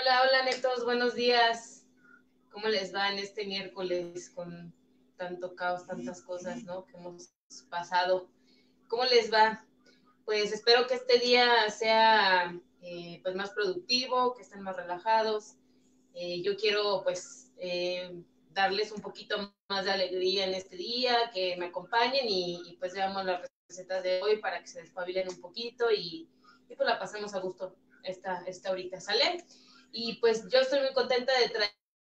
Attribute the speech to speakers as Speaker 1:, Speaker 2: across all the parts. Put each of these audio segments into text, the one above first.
Speaker 1: Hola, hola netos, buenos días. ¿Cómo les va en este miércoles con tanto caos, tantas cosas, ¿no? Que hemos pasado. ¿Cómo les va? Pues espero que este día sea eh, pues más productivo, que estén más relajados. Eh, yo quiero pues eh, darles un poquito más de alegría en este día, que me acompañen y, pues veamos las recetas de hoy para que se despabilen un poquito y, y pues la pasemos a gusto esta, esta ahorita, ¿sale? Y pues yo estoy muy contenta de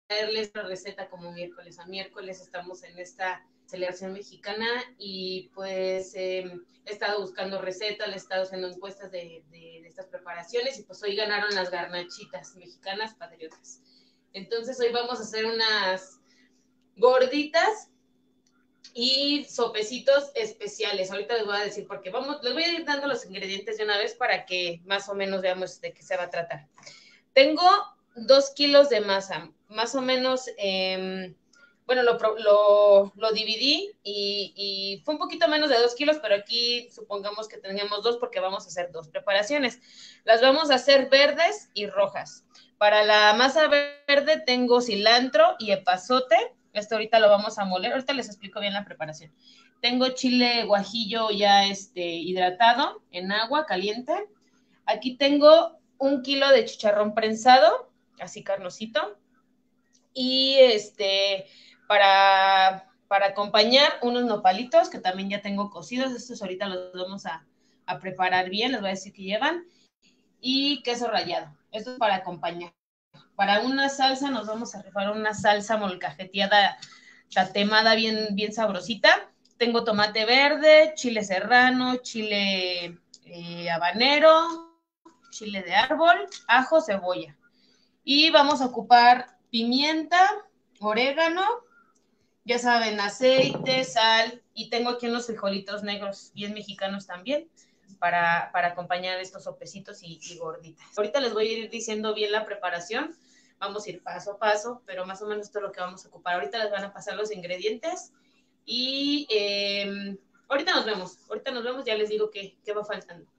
Speaker 1: traerles la receta como miércoles a miércoles. Estamos en esta celebración mexicana y pues em, he estado buscando recetas, he estado haciendo encuestas de, de, de, estas preparaciones y pues hoy ganaron las garnachitas mexicanas patriotas. Entonces hoy vamos a hacer unas gorditas y sopecitos especiales. Ahorita les voy a decir porque vamos, les voy a ir dando los ingredientes de una vez para que más o menos veamos de qué se va a tratar. Tengo dos kilos de masa, más o menos, eh, bueno, lo, lo, lo dividí y, y, fue un poquito menos de dos kilos, pero aquí supongamos que teníamos dos porque vamos a hacer dos preparaciones. Las vamos a hacer verdes y rojas. Para la masa verde tengo cilantro y epazote. Esto ahorita lo vamos a moler. Ahorita les explico bien la preparación. Tengo chile guajillo ya este, hidratado en agua caliente. Aquí tengo un kilo de chicharrón prensado, así carnosito. Y este, para, para acompañar unos nopalitos que también ya tengo cocidos. Estos ahorita los vamos a, a preparar bien, les voy a decir que llevan. Y queso rallado. Esto es para acompañar. Para una salsa nos vamos a rifar una salsa molcajeteada, tatemada, bien, bien sabrosita. Tengo tomate verde, chile serrano, chile eh, habanero, chile de árbol, ajo, cebolla. Y vamos a ocupar pimienta, orégano, ya saben, aceite, sal, y tengo aquí unos frijolitos negros bien mexicanos también para, para acompañar estos sopecitos y, gorditas. Ahorita les voy a ir diciendo bien la preparación, vamos a ir paso a paso, pero más o menos esto es lo que vamos a ocupar. Ahorita les van a pasar los ingredientes y eh, ahorita nos vemos, ahorita nos vemos, ya les digo qué, qué va faltando.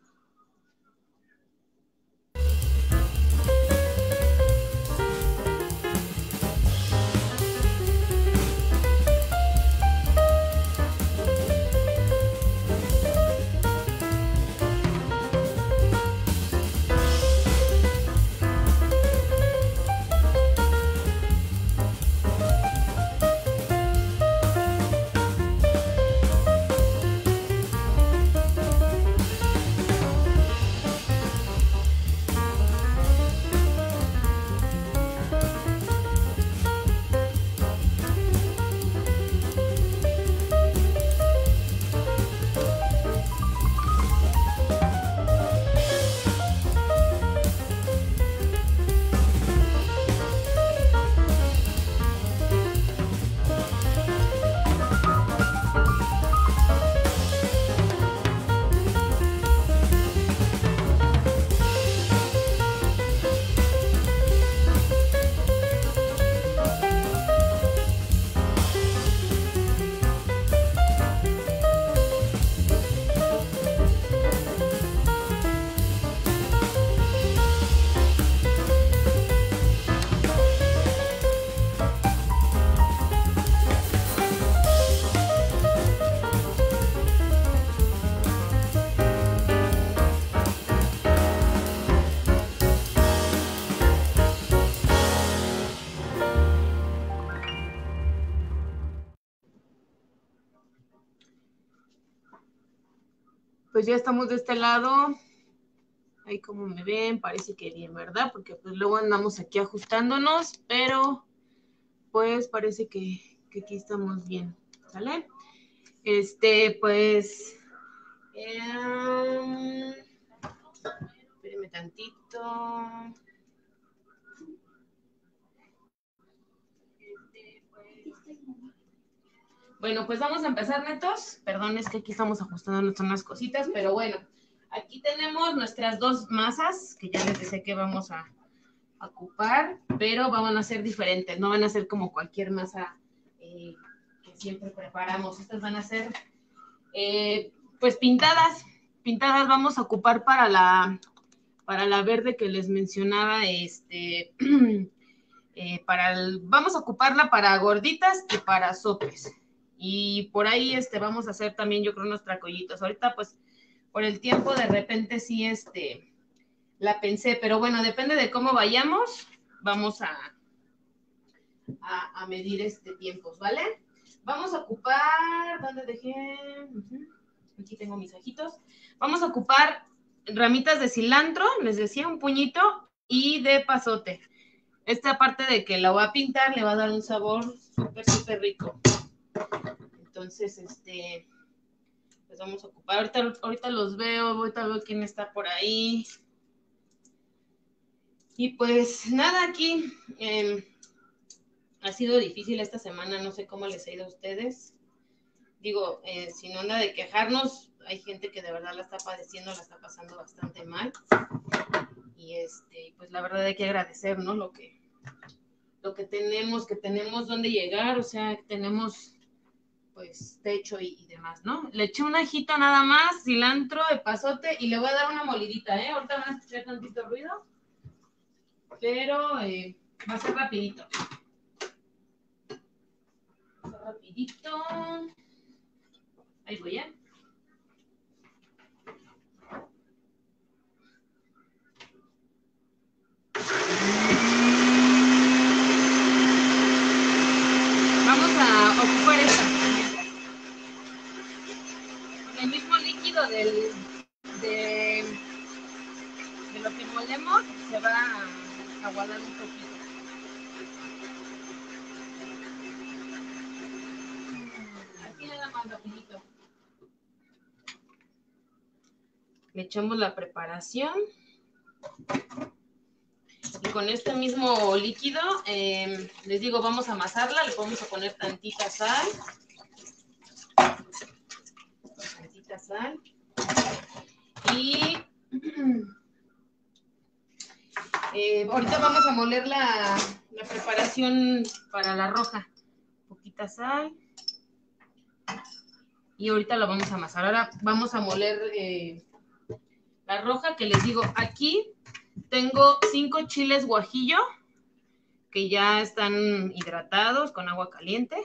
Speaker 1: Ya estamos de este lado. Ahí como me ven, parece que bien, ¿verdad? Porque pues luego andamos aquí ajustándonos, pero pues parece que, que aquí estamos bien, ¿sale? Este, pues... Eh, espérenme tantito. Bueno, pues vamos a empezar, netos. Perdón, es que aquí estamos ajustando unas cositas, pero bueno, aquí tenemos nuestras dos masas, que ya les decía que vamos a, ocupar, pero van a ser diferentes, no van a ser como cualquier masa eh, que siempre preparamos. Estas van a ser, eh, pues, pintadas. Pintadas vamos a ocupar para la, para la verde que les mencionaba, este, eh, para el, vamos a ocuparla para gorditas y para sopes. Y por ahí este, vamos a hacer también, yo creo, unos tracollitos. Ahorita, pues, por el tiempo, de repente sí, este, la pensé, pero bueno, depende de cómo vayamos, vamos a, a, medir este tiempos, ¿vale? Vamos a ocupar, ¿dónde dejé? Aquí tengo mis ajitos. Vamos a ocupar ramitas de cilantro, les decía, un puñito, y de pasote. Esta parte de que la voy a pintar le va a dar un sabor súper, súper rico. Entonces, este, pues vamos a ocupar. Ahorita, ahorita los veo, ahorita veo quién está por ahí. Y pues nada, aquí em, ha sido difícil esta semana, no sé cómo les ha ido a ustedes. Digo, eh, sin onda de quejarnos, hay gente que de verdad la está padeciendo, la está pasando bastante mal. Y este, pues la verdad hay que agradecer, ¿no? Lo que, lo que tenemos, que tenemos donde llegar, o sea, tenemos pues techo y, demás, ¿no? Le eché un ajito nada más, cilantro, de pasote y le voy a dar una molidita, ¿eh? Ahorita van a escuchar tantito ruido, pero eh, va a ser rapidito. rapidito. Ahí voy, ¿eh? Vamos a ocupar esta. El del, de, lo que molemos se va a aguardar un poquito. Aquí nada más rapidito. Le echamos la preparación con este mismo líquido, em, les digo, vamos a amasarla, le vamos a poner tantita sal. Tantita sal. Y eh, ahorita vamos a moler la, preparación para la roja. Poquita sal. Y ahorita lo vamos a amasar. Ahora vamos a moler eh, la roja que les digo aquí tengo cinco chiles guajillo que ya están hidratados con agua caliente.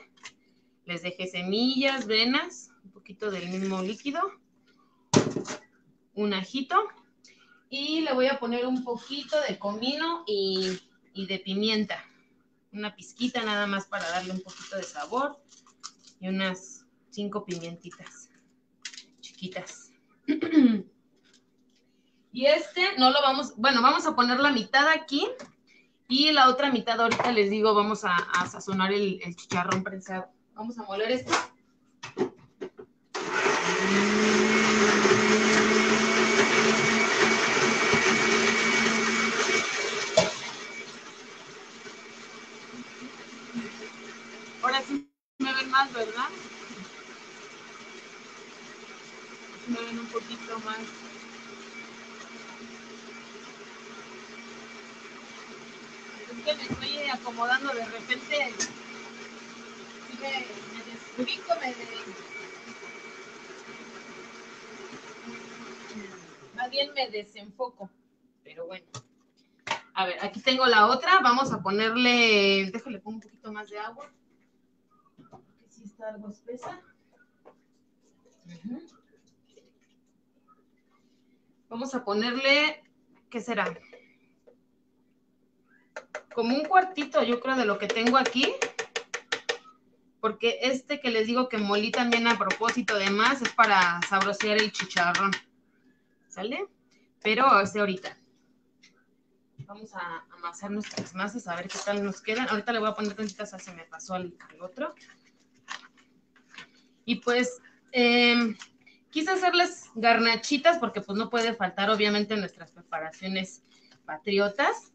Speaker 1: Les dejé semillas, venas, poquito del mismo líquido, un ajito y le voy a poner un poquito de comino y, y de pimienta. Una pizquita nada más para darle un poquito de sabor y unas cinco pimientitas chiquitas. Y este no lo vamos, bueno, vamos a poner la mitad aquí y la otra mitad ahorita les digo, vamos a, sazonar el, chicharrón prensado. Vamos a moler este. Ahora sí me ven más, ¿verdad? Me ven un poquito más. que me estoy acomodando de repente, me, me desubico, me más me desenfoco, pero bueno. A ver, aquí tengo la otra, vamos a ponerle, déjale pongo un poquito más de agua, está algo espesa. Vamos a ponerle, ¿qué será? como un cuartito, yo creo, de lo que tengo aquí. Porque este que les digo que molí también a propósito de más es para sabrosear el chicharrón. ¿Sale? Pero este ahorita. Vamos a amasar nuestras masas a ver qué tal nos quedan. Ahorita le voy a poner tantitas, se me pasó al, otro. Y pues em, quise hacerles garnachitas porque pues no puede faltar obviamente nuestras preparaciones patriotas.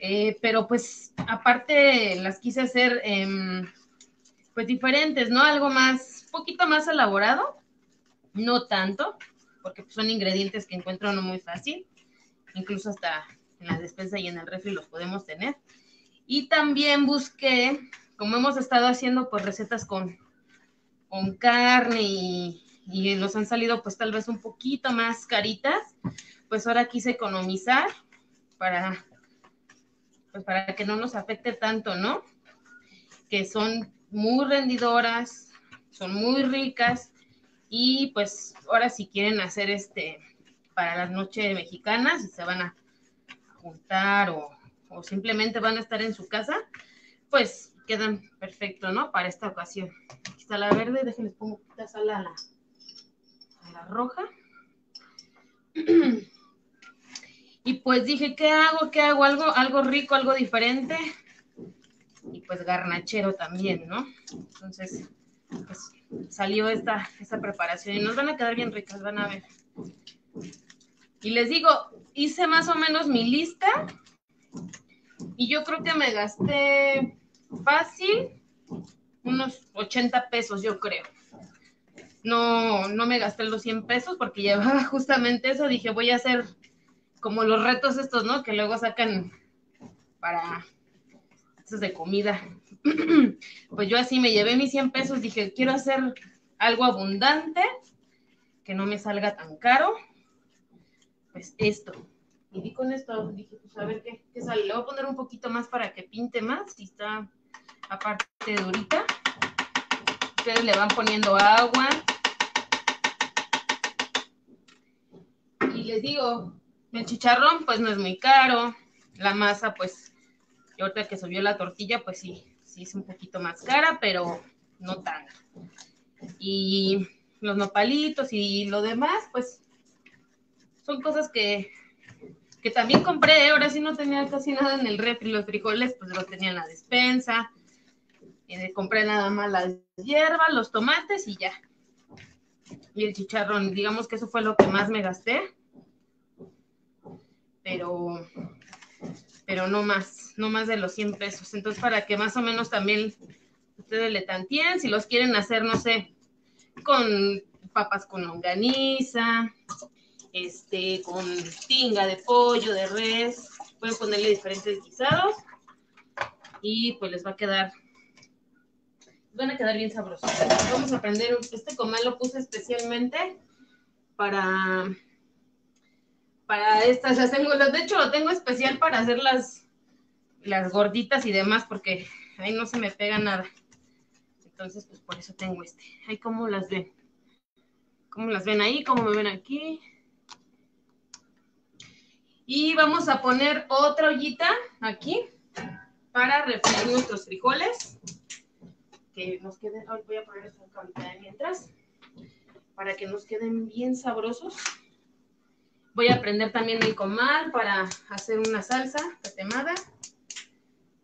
Speaker 1: Eh, pero pues aparte las quise hacer em, pues diferentes, ¿no? Algo más, poquito más elaborado, no tanto, porque pues, son ingredientes que encuentro no muy fácil, incluso hasta en la despensa y en el refri los podemos tener. Y también busqué, como hemos estado haciendo pues recetas con, con carne y, y nos han salido pues tal vez un poquito más caritas, pues ahora quise economizar para, pues para que no nos afecte tanto, ¿no? Que son muy rendidoras, son muy ricas y pues ahora si quieren hacer este para las noches mexicanas, si se van a juntar o, o simplemente van a estar en su casa, pues quedan perfecto, ¿no? Para esta ocasión. Está la verde, déjenles pongo esta sal a la, a la roja. Y pues dije, ¿qué hago? ¿Qué hago? Algo, algo rico, algo diferente. Y pues garnachero también, ¿no? Entonces, pues salió esta, esta preparación y nos van a quedar bien ricas, van a ver. Y les digo, hice más o menos mi lista y yo creo que me gasté fácil unos 80 pesos, yo creo. No, no me gasté los 100 pesos porque llevaba justamente eso. Dije, voy a hacer como los retos estos, ¿no? Que luego sacan para estos de comida. pues yo así me llevé mis 100 pesos. Dije, quiero hacer algo abundante, que no me salga tan caro. Pues esto. Y di con esto, dije, pues a ver qué, qué sale. Le voy a poner un poquito más para que pinte más. Si está aparte de durita. Ustedes le van poniendo agua. Y les digo, el chicharrón pues no es muy caro. La masa pues, ahorita que subió la tortilla pues sí, sí es un poquito más cara, pero no tanto. Y los nopalitos y lo demás pues son cosas que que también compré, ahora sí no tenía casi nada en el refri, los frijoles pues lo tenía en la despensa, compré nada más las hierbas, los tomates y ya. Y el chicharrón, digamos que eso fue lo que más me gasté, pero, pero no más, no más de los 100 pesos. Entonces, para que más o menos también ustedes le tantien, si los quieren hacer, no sé, con papas con longaniza, este, con tinga de pollo, de res, pueden ponerle diferentes guisados y pues les va a quedar, van a quedar bien sabrosos. Vamos a aprender, este comal lo puse especialmente para, para estas, las tengo, de hecho lo tengo especial para hacer las, las gorditas y demás porque ahí no se me pega nada. Entonces, pues por eso tengo este. Ahí cómo las ven. ¿Cómo las ven ahí? ¿Cómo me ven aquí? Y vamos a poner otra ollita aquí para refreír nuestros frijoles. Que nos queden, voy a poner esta ahorita de mientras, para que nos queden bien sabrosos. Voy a prender también el comal para hacer una salsa tatemada.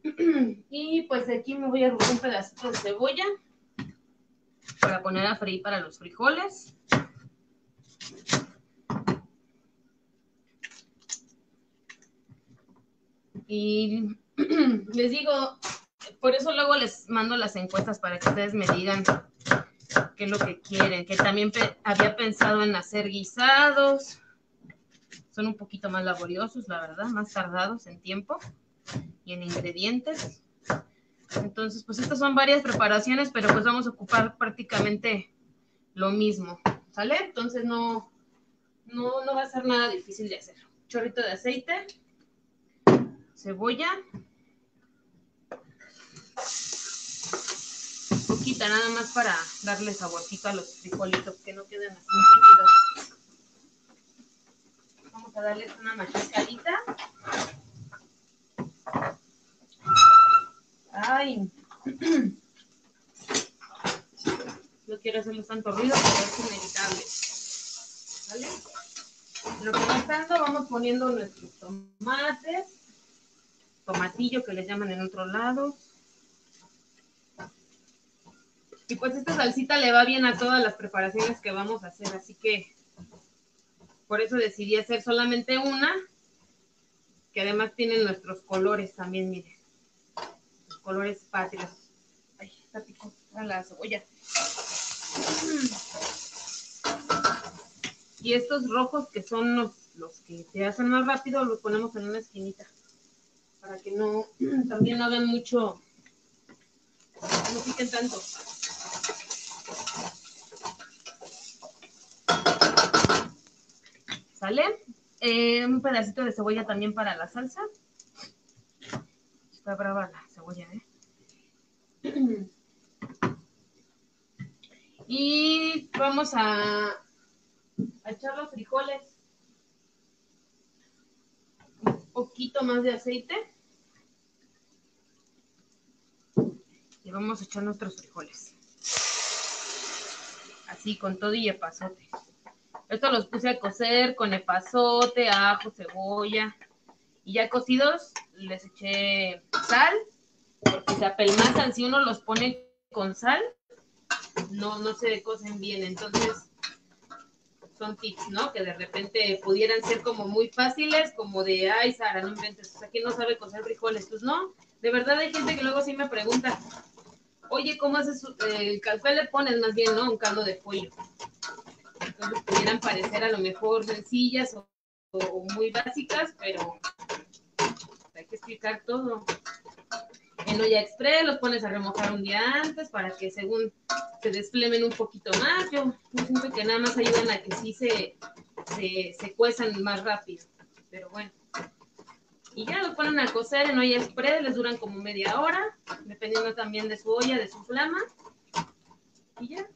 Speaker 1: Y pues aquí me voy a robar un pedacito de cebolla para poner a freír para los frijoles. Y les digo, por eso luego les mando las encuestas para que ustedes me digan qué es lo que quieren, que también había pensado en hacer guisados. Son un poquito más laboriosos, la verdad, más tardados en tiempo y en ingredientes. Entonces, pues estas son varias preparaciones, pero pues vamos a ocupar prácticamente lo mismo, ¿sale? Entonces no, no, no va a ser nada difícil de hacer. Chorrito de aceite cebolla. Poquita nada más para darle saborcito a los frijolitos, que no queden así. Vamos a darles una machucadita. Ay. No quiero hacerles tanto ruido, pero es inevitable. ¿Vale? Lo que va estando, vamos poniendo nuestros tomates tomatillo que le llaman en otro lado. Y pues esta salsita le va bien a todas las preparaciones que vamos a hacer, así que por eso decidí hacer solamente una, que además tiene nuestros colores también, miren. Los colores patrios. Ay, está picosa la cebolla. Y estos rojos que son los, los que se hacen más rápido, los ponemos en una esquinita para que no, también no hagan mucho, no piquen tanto. ¿Sale? Eh, un pedacito de cebolla también para la salsa. Está brava la cebolla, ¿eh? Y vamos a, echar los frijoles. Un poquito más de aceite. Y vamos a echar nuestros frijoles. Así, con todo y epazote. Estos los puse a cocer con epazote, ajo, cebolla. Y ya cocidos les eché sal, porque se apelmazan si uno los pone con sal, no, no se cocen bien. Entonces, son tips, ¿no? Que de repente pudieran ser como muy fáciles, como de, ay, Sara, no inventes, o sea, ¿quién no sabe cocer frijoles? Pues no, de verdad hay gente que luego sí me pregunta, oye, ¿cómo haces el caldo? le pones más bien, no? Un caldo de pollo. Pudieran parecer a lo mejor sencillas o, muy básicas, pero hay que explicar todo. En olla express los pones a remojar un día antes para que según se desflemen un poquito más. Yo, siento que nada más ayudan a que sí se, se, se cuezan más rápido. Pero bueno. Y ya los ponen a cocer en olla express, les duran como media hora, dependiendo también de su olla, de su flama. Y ya.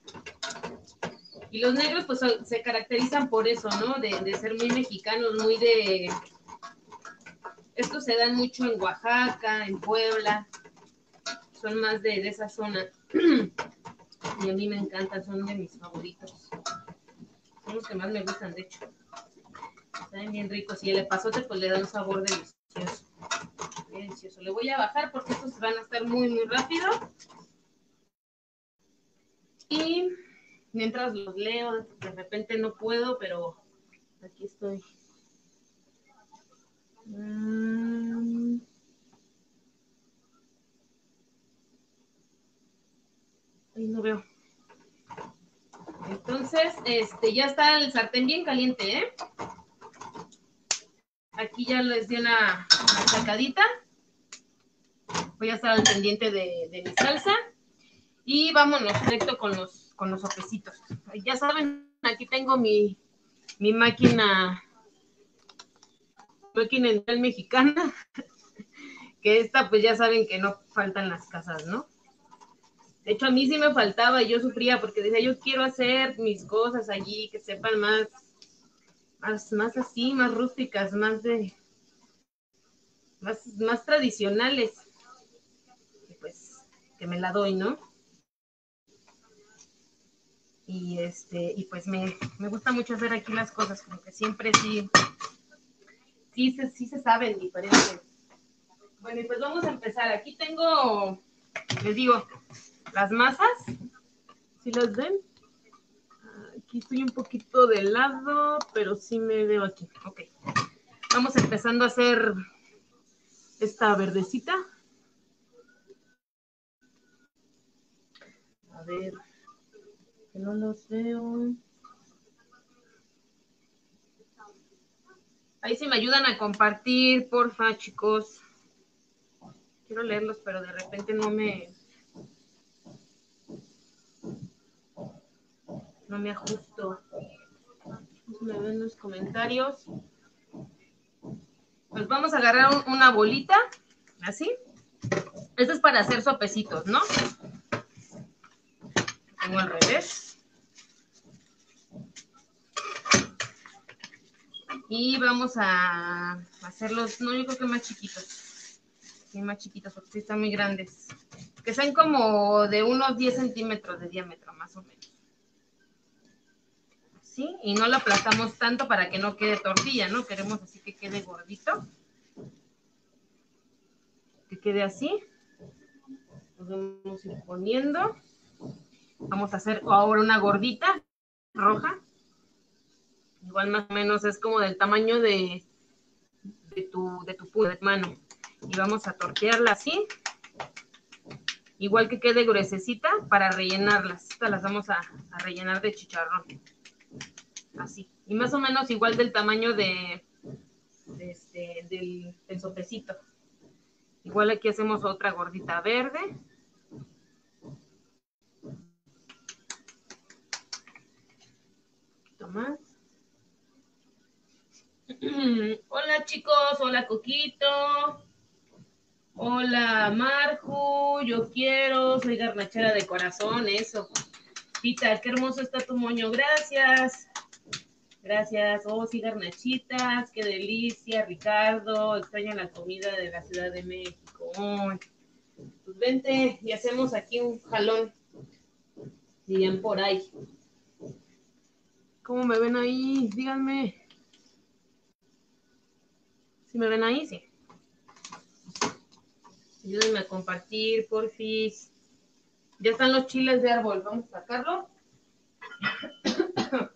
Speaker 1: Y los negros, pues se caracterizan por eso, ¿no? De, ser muy mexicanos, muy de. Estos se dan mucho en Oaxaca, en Puebla. Son más de, de esa zona. y a mí me encantan, son de mis favoritos. Son los que más me gustan, de hecho. Están bien ricos. Y el epazote, pues le da un sabor delicioso. Delicioso. Le voy a bajar porque estos van a estar muy, muy rápido. Y mientras los leo, de repente no puedo, pero aquí estoy. Mm. Ahí no veo. Entonces, este, ya está el sartén bien caliente, ¿eh? Aquí ya les di una, sacadita. Voy a estar al pendiente de mi salsa. Y vámonos directo con los con los sopecitos. Ya saben, aquí tengo mi, mi máquina, máquina mexicana, que esta pues ya saben que no faltan las casas, ¿no? De hecho, a mí sí me faltaba y yo sufría porque decía, yo quiero hacer mis cosas allí, que sepan más, más, más así, más rústicas, más de, más, más tradicionales. Y pues, que me la doy, ¿no? Y este y pues me, gusta mucho hacer aquí las cosas como que siempre sí sí se, sí se saben bueno y pues vamos a empezar. Aquí tengo les digo las masas si las ven aquí estoy un poquito de lado pero sí me veo aquí. Ok. Vamos empezando a hacer esta verdecita. A ver que no los veo. Ahí sí me ayudan a compartir, porfa, chicos. Quiero leerlos, pero de repente no me... No me ajusto. Me ven los comentarios. Pues vamos a agarrar una bolita, así. Esto es para hacer sopecitos, ¿no? Tengo al revés. Y vamos a hacerlos, no, yo creo que más chiquitos. Sí, más chiquitos, porque sí están muy grandes. Que sean como de unos 10 centímetros de diámetro, más o menos. ¿Sí? Y no lo aplastamos tanto para que no quede tortilla, ¿no? Queremos así que quede gordito. Que quede así. Nos vamos a ir poniendo. Vamos a hacer ahora una gordita roja. Igual más o menos es como del tamaño de, de tu, de tu mano. Y vamos a tortearla así. Igual que quede gruesecita para rellenarlas. Estas las vamos a, rellenar de chicharrón. Así. Y más o menos igual del tamaño de, este, del, del sopecito. Igual aquí hacemos otra gordita verde. más. Hola chicos, hola Coquito. Hola Marju, yo quiero, soy garnachera de corazón, eso. Tita, qué hermoso está tu moño, gracias. Gracias. Oh, sí, garnachitas, qué delicia, Ricardo. Extraña la comida de la Ciudad de México. pues vente y hacemos aquí un jalón. Bien por ahí. ¿Cómo me ven ahí? Díganme. ¿Si me ven ahí? Sí. Ayúdenme a compartir, porfis. Ya están los chiles de árbol. Vamos a sacarlo.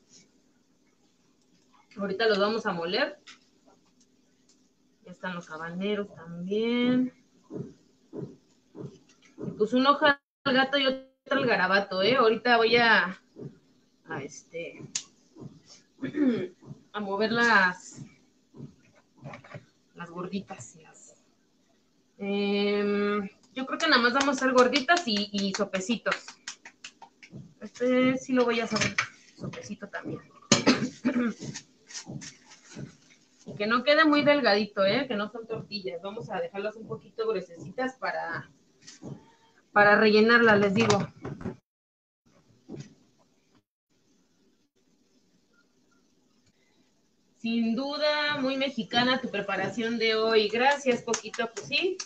Speaker 1: Ahorita los vamos a moler. Ya están los habaneros también. pues un hoja al gato y otro al garabato, ¿eh? Ahorita voy a, a este, a mover las, las gorditas. Em, yo creo que nada más vamos a hacer gorditas y, y sopecitos. Este sí lo voy a hacer sopecito también. Y que no quede muy delgadito, ¿eh? que no son tortillas. Vamos a dejarlas un poquito gruesecitas para, para rellenarlas, les digo. Sin duda, muy mexicana tu preparación de hoy. Gracias, poquito. Pues sí.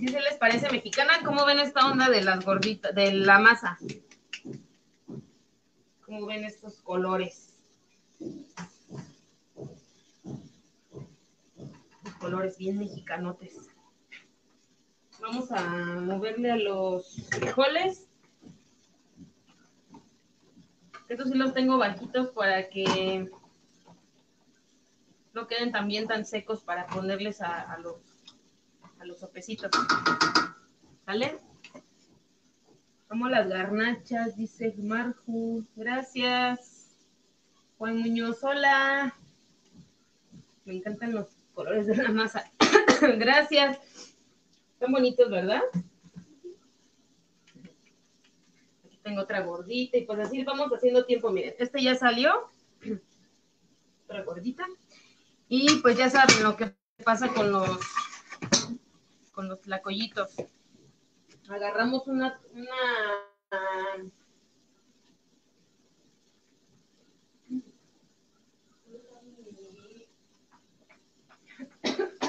Speaker 1: ¿Sí se les parece mexicana? ¿Cómo ven esta onda de las gorditas, de la masa? ¿Cómo ven estos colores? Colores bien mexicanotes. Vamos a moverle a los frijoles. Estos sí los tengo bajitos para que no queden también tan secos para ponerles a, los, a los sopecitos. ¿Sale? Como las garnachas, dice Marju. Gracias. Juan Muñoz, hola. Me encantan los colores de la masa. Gracias. Están bonitos, ¿verdad? Aquí tengo otra gordita y pues así vamos haciendo tiempo. Miren, este ya salió. Otra gordita. Y pues ya saben lo que pasa con los con los tlacoyitos agarramos una, una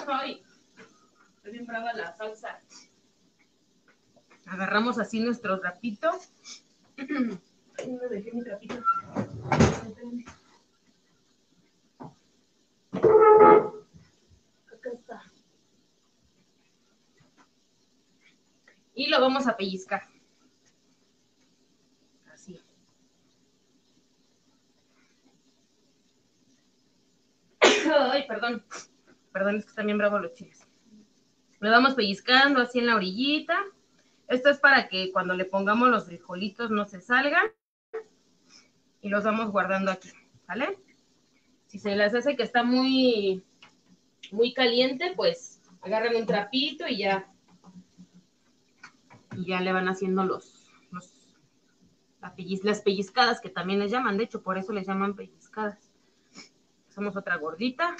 Speaker 1: Ay, estoy bien brava la salsa. Agarramos así nuestro trapito. No dejé mi. Acá está. y lo vamos a pellizcar. Así. Ay, perdón. Perdón, es que también bravo los chiles. Lo vamos pellizcando así en la orillita. Esto es para que cuando le pongamos los frijolitos no se salgan. Y los vamos guardando aquí, ¿vale? Si se les hace que está muy, muy caliente, pues agarran un trapito y ya y ya le van haciendo los, las pellizcadas que también les llaman, de hecho por eso les llaman pellizcadas. Hacemos otra gordita.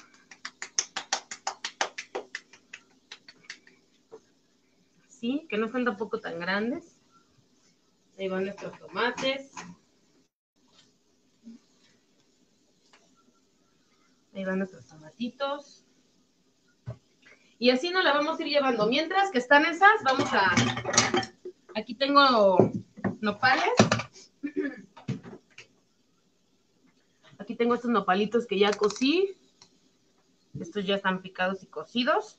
Speaker 1: Que no están tampoco tan grandes. Ahí van nuestros tomates. Ahí van nuestros tomatitos. Y así nos la vamos a ir llevando. Mientras que están esas, vamos a... Aquí tengo nopales. Aquí tengo estos nopalitos que ya cocí. Estos ya están picados y cocidos.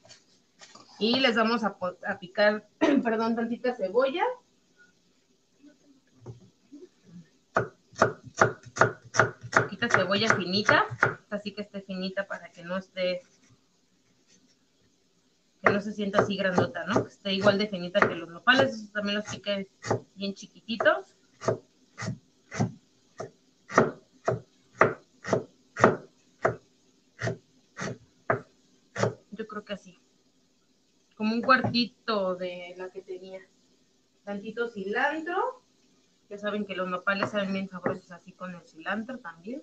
Speaker 1: Y les vamos a, picar, perdón, tantita cebolla. Poquita cebolla finita, así que esté finita para que no esté que no se sienta así grandota, ¿no? Que esté igual de finita que los nopales, esos también los piqué bien chiquititos. Yo creo que así como un cuartito de la que tenía. Tantito cilantro. Ya saben que los nopales saben bien sabrosos así con el cilantro también.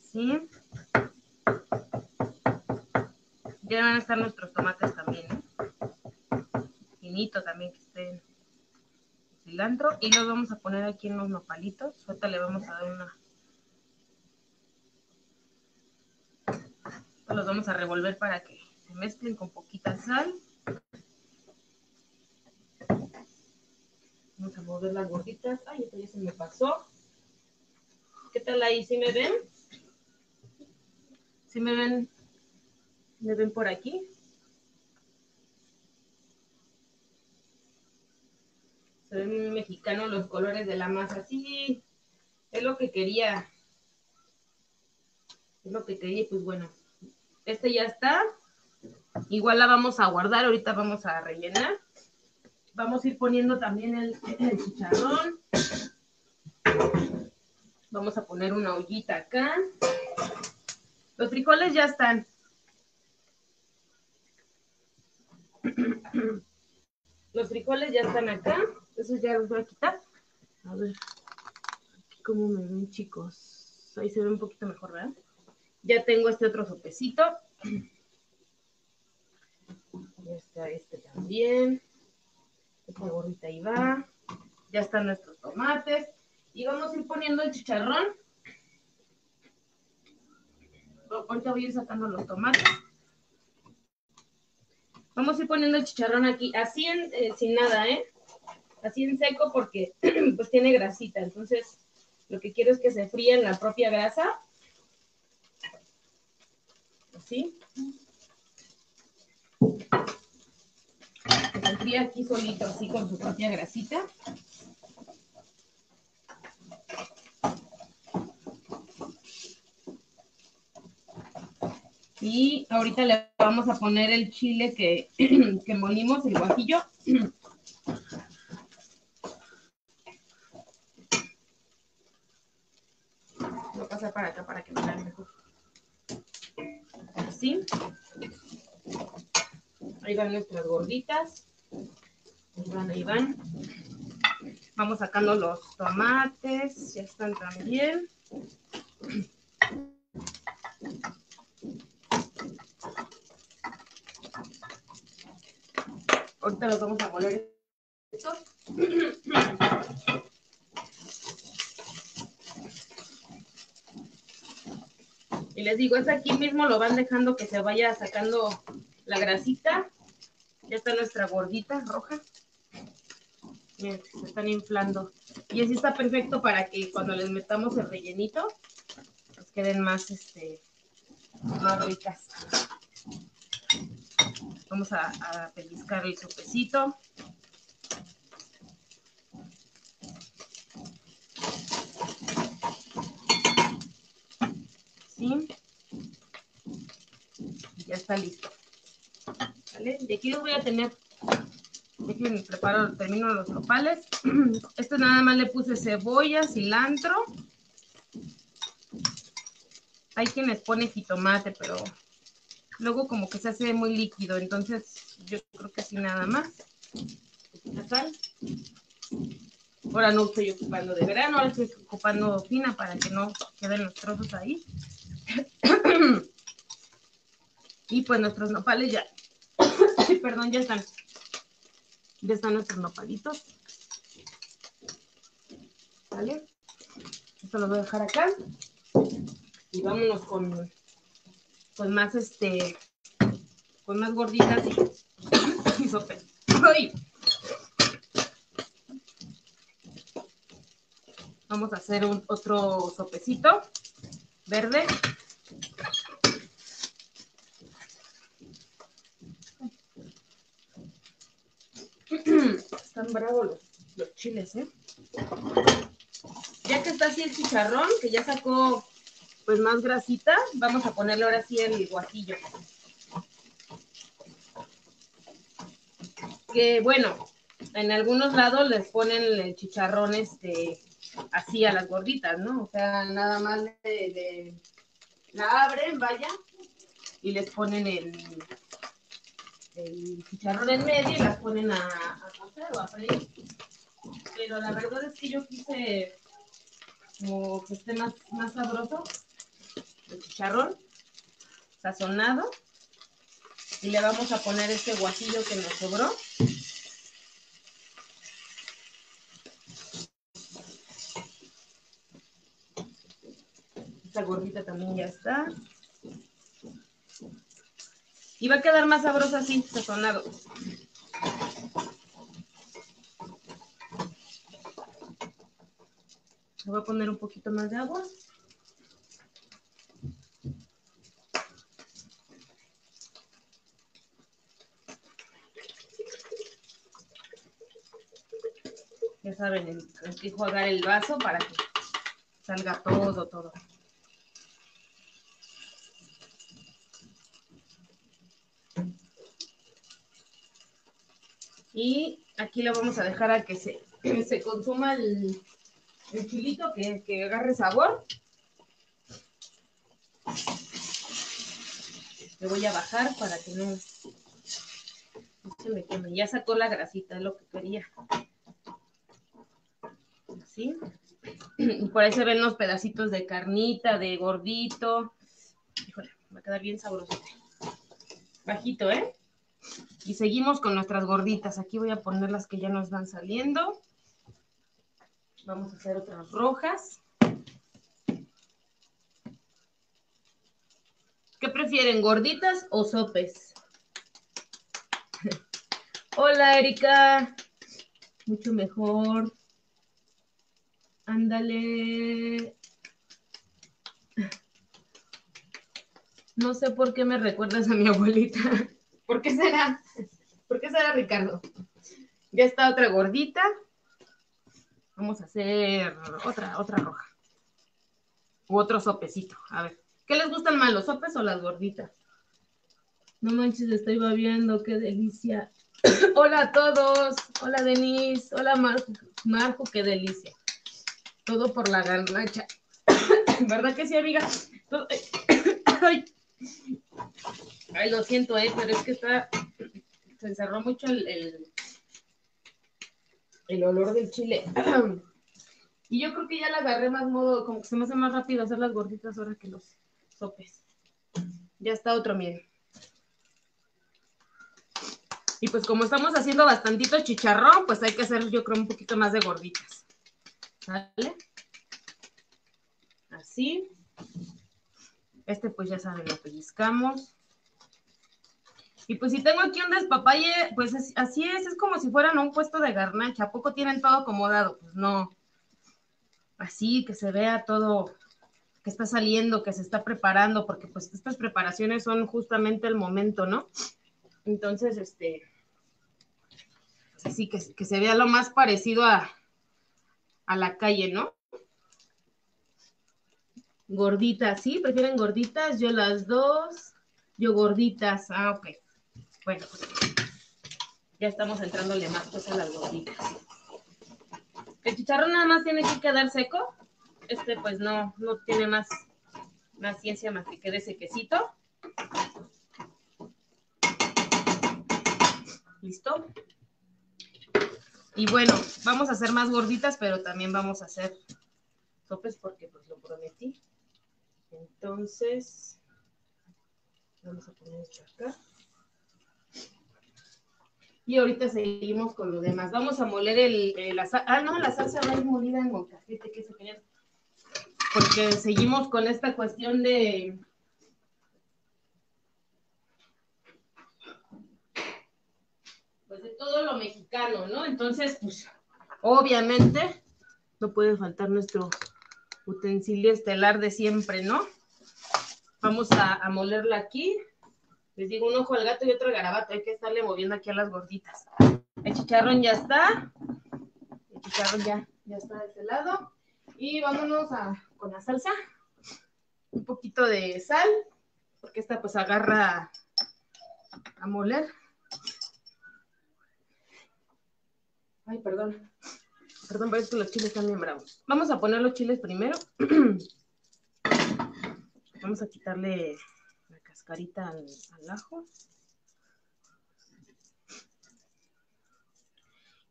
Speaker 1: ¿Sí? Ya van a estar nuestros tomates también, ¿eh? También que estén cilantro. Y los vamos a poner aquí en los nopalitos. Ahorita le vamos a dar una... Los vamos a revolver para que se mezclen con poquita sal. Vamos a mover las gorditas. Ay, esto ya se me pasó. ¿Qué tal ahí? ¿Sí me ven? ¿Sí me ven? ¿Me ven por aquí? Se ven muy mexicano los colores de la masa. Sí, es lo que quería. Es lo que quería. Pues bueno, este ya está. Igual la vamos a guardar. Ahorita vamos a rellenar. Vamos a ir poniendo también el, el chicharrón. Vamos a poner una ollita acá. Los frijoles ya están. Los frijoles ya están acá. Esos ya los voy a quitar. A ver. Aquí cómo me ven, chicos. Ahí se ve un poquito mejor, ¿verdad? Ya tengo este otro sopecito. Ya está este también. Esta gorrita ahí va. Ya están nuestros tomates. Y vamos a ir poniendo el chicharrón. Ahorita voy a ir sacando los tomates. Vamos a ir poniendo el chicharrón aquí, así eh, sin nada, ¿eh? Así en seco porque pues tiene grasita. Entonces, lo que quiero es que se fríe en la propia grasa. Así. Que se fríe aquí solito, así con su propia grasita. Y ahorita le vamos a poner el chile que, que molimos, el guajillo. Voy a pasar para acá para que me vean mejor. Así. Ahí van nuestras gorditas. Ahí van. Vamos sacando los tomates. Ya están también. Ahorita los vamos a moler. Y les digo, es aquí mismo lo van dejando que se vaya sacando la grasita. Ya está nuestra gordita roja. Miren, se están inflando. Y así está perfecto para que cuando les metamos el rellenito, pues queden más, este, más ricas. Vamos a, a pellizcar el sopecito. ¿Sí? Ya está listo. ¿Vale? De aquí los voy a tener. Déjenme preparo, termino los nopales. Este nada más le puse cebolla, cilantro. Hay quienes ponen jitomate, pero luego como que se hace muy líquido, entonces yo creo que así nada más. La sal. Ahora no estoy ocupando de grano, ahora estoy ocupando fina para que no queden los trozos ahí. y pues nuestros nopales ya, perdón, ya están. Ya están nuestros nopalitos. ¿Vale? Esto lo voy a dejar acá. Y vámonos con con más este, con más gorditas y, y sope. ¡Ay! Vamos a hacer un, otro sopecito verde. Están bravos los, chiles, ¿eh? Ya que está así el chicharrón, que ya sacó pues más grasita, vamos a ponerle ahora sí el guajillo. Que bueno, en algunos lados les ponen el chicharrón este así a las gorditas, ¿no? O sea, nada más de la abren, vaya, y les ponen el, el chicharrón en medio y las ponen a, a cocer o a freír. Pero la verdad es que yo quise como que esté más, más sabroso chicharrón sazonado y le vamos a poner este guajillo que nos sobró. Esta gordita también ya está. Y va a quedar más sabroso así, sazonado. Le voy a poner un poquito más de agua. Ya saben, hay que jugar el vaso para que salga todo, todo. Y aquí lo vamos a dejar a que se, se consuma el, el chilito, que, que agarre sabor. Le voy a bajar para que no, se me queme. Ya sacó la grasita, es lo que quería. Así. Y por ahí se ven los pedacitos de carnita, de gordito. Híjole, va a quedar bien sabroso. Bajito, ¿eh? Y seguimos con nuestras gorditas. Aquí voy a poner las que ya nos van saliendo. Vamos a hacer otras rojas. ¿Qué prefieren, gorditas o sopes? Hola, Erika. Mucho mejor. Ándale. No sé por qué me recuerdas a mi abuelita. ¿Por qué será? ¿Por qué será, Ricardo? Ya está otra gordita. Vamos a hacer otra, otra roja. U otro sopecito. A ver. ¿Qué les gustan más, los sopes o las gorditas? No manches, estoy babiando, qué delicia. Hola a todos. Hola Denise. Hola Marco. Marco, qué delicia. Todo por la garnacha. ¿Verdad que sí, amiga? Ay. Ay, lo siento, eh, pero es que está. Se encerró mucho el, el, olor del chile. Y yo creo que ya la agarré más modo, como que se me hace más rápido hacer las gorditas ahora que los sopes. Ya está otro, miren. Y pues como estamos haciendo bastantito chicharrón, pues hay que hacer yo creo un poquito más de gorditas. ¿Sale? Así. Este pues ya saben, lo pellizcamos. Y pues si tengo aquí un despapalle, pues es, así es, es como si fueran un puesto de garnacha. ¿A poco tienen todo acomodado? Pues no. Así, que se vea todo que está saliendo, que se está preparando, porque pues estas preparaciones son justamente el momento, ¿no? Entonces, este, así que, que se vea lo más parecido a, a la calle, ¿no? Gorditas, ¿sí? ¿Prefieren gorditas? Yo las dos. Yo gorditas. Ah, ok. Bueno, ya estamos entrándole más pues a las gorditas. El chicharrón nada más tiene que quedar seco. Este pues no, no tiene más, más ciencia más que quede sequecito. ¿Listo? Y bueno, vamos a hacer más gorditas, pero también vamos a hacer sopes porque pues lo prometí. Entonces, vamos a poner esto acá. Y ahorita seguimos con lo demás. Vamos a moler el, el la salsa. Ah, no, la salsa va a ir molida en molcajete, que se querían. Porque seguimos con esta cuestión de. Pues de todo lo mexicano, ¿no? Entonces, pues, obviamente, no puede faltar nuestro utensilio estelar de siempre, ¿no? Vamos a molerla aquí. Les digo, un ojo al gato y otro al garabato. Hay que estarle moviendo aquí a las gorditas. El chicharrón ya está. El chicharrón ya, ya está de ese lado. Y vámonos a, con la salsa. Un poquito de sal, porque esta pues agarra a moler. Ay, perdón. Perdón, pero es que los chiles están bien bravos. Vamos a poner los chiles primero. Vamos a quitarle cascarita al, ajo.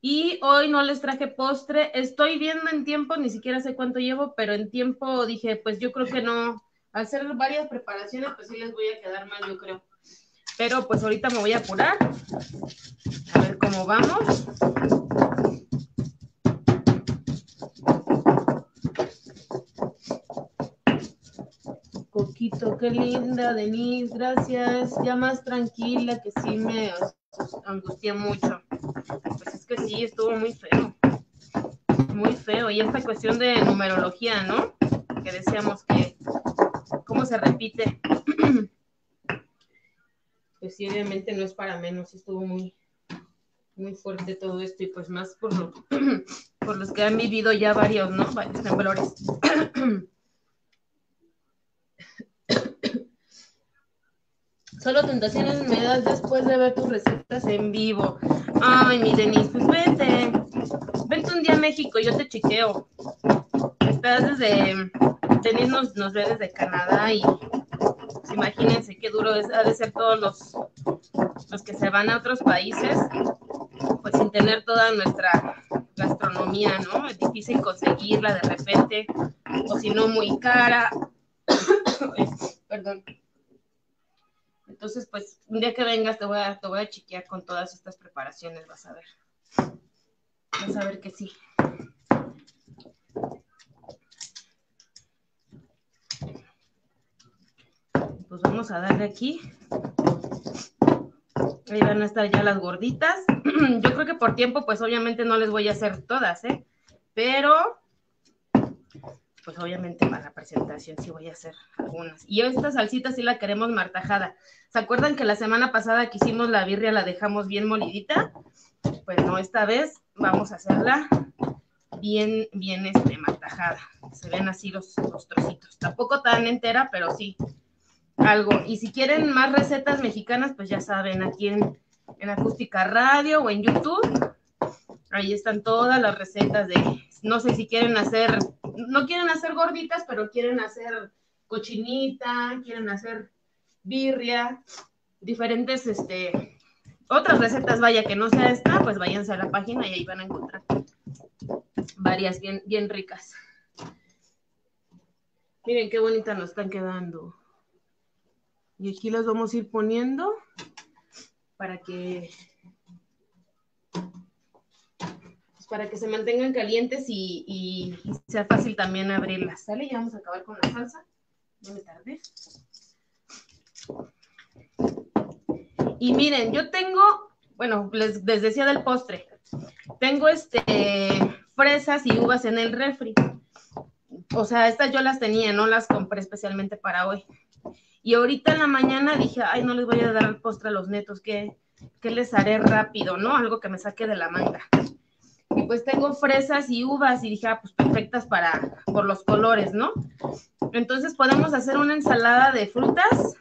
Speaker 1: Y hoy no les traje postre. Estoy viendo en tiempo, ni siquiera sé cuánto llevo, pero en tiempo dije, pues yo creo que no, al hacer varias preparaciones, pues sí les voy a quedar mal, yo creo. Pero pues ahorita me voy a apurar. A ver cómo vamos. Qué linda, Denise, gracias. Ya más tranquila, que sí me angustia mucho. Pues es que sí, estuvo muy feo. Muy feo. Y esta cuestión de numerología, ¿no? Que decíamos que, ¿cómo se repite? pues sí, obviamente no es para menos, estuvo muy, muy fuerte todo esto y pues más por, lo, por los que han vivido ya varios, ¿no? Varios temblores. Solo tentaciones me das después de ver tus recetas en vivo. Ay, mi Denise, pues vete. Vente un día a México, yo te chiqueo. Estás desde. Denise nos, nos ve desde Canadá y imagínense qué duro es, ha de ser todos los, los que se van a otros países, pues sin tener toda nuestra gastronomía, ¿no? Es difícil conseguirla de repente, o si no, muy cara. Perdón. Entonces, pues, un día que vengas te voy a, te voy a chequear con todas estas preparaciones, vas a ver. Vas a ver que sí. pues vamos a darle aquí. Ahí van a estar ya las gorditas. Yo creo que por tiempo, pues obviamente no les voy a hacer todas, ¿eh? Pero, pues obviamente para la presentación sí voy a hacer algunas. Y esta salsita sí la queremos martajada. ¿Se acuerdan que la semana pasada que hicimos la birria la dejamos bien molidita? Pues no, esta vez vamos a hacerla bien, bien este, martajada. Se ven así los, los trocitos. Tampoco tan entera, pero sí, algo. Y si quieren más recetas mexicanas, pues ya saben, aquí en, Acústica Radio o en YouTube, ahí están todas las recetas de, no sé si quieren hacer, no quieren hacer gorditas, pero quieren hacer cochinita, quieren hacer birria, diferentes, este, otras recetas, vaya, que no sea esta, pues váyanse a la página y ahí van a encontrar varias bien, bien ricas. Miren qué bonitas nos están quedando. Y aquí las vamos a ir poniendo para que para que se mantengan calientes y, sea fácil también abrirlas. ¿Sale? Ya vamos a acabar con la salsa. No me tardé. Y miren, yo tengo, bueno, les, les decía del postre. Tengo este fresas y uvas en el refri. O sea, estas yo las tenía, no las compré especialmente para hoy. Y ahorita en la mañana dije, ay, no les voy a dar el postre a los netos, ¿qué, les haré rápido, no? Algo que me saque de la manga. Y pues tengo fresas y uvas y dije, ah, pues perfectas para, por los colores, ¿no? Entonces podemos hacer una ensalada de frutas,